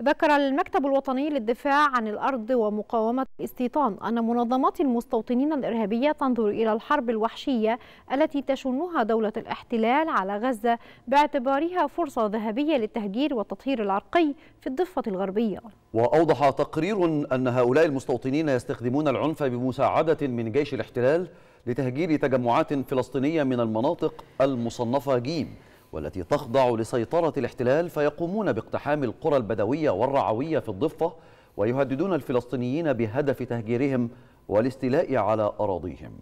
ذكر المكتب الوطني للدفاع عن الأرض ومقاومة الاستيطان أن منظمات المستوطنين الإرهابية تنظر إلى الحرب الوحشية التي تشنها دولة الاحتلال على غزة باعتبارها فرصة ذهبية للتهجير والتطهير العرقي في الضفة الغربية. وأوضح تقرير أن هؤلاء المستوطنين يستخدمون العنف بمساعدة من جيش الاحتلال لتهجير تجمعات فلسطينية من المناطق المصنفة جيم. والتي تخضع لسيطرة الاحتلال فيقومون باقتحام القرى البدوية والرعوية في الضفة ويهددون الفلسطينيين بهدف تهجيرهم والاستيلاء على أراضيهم.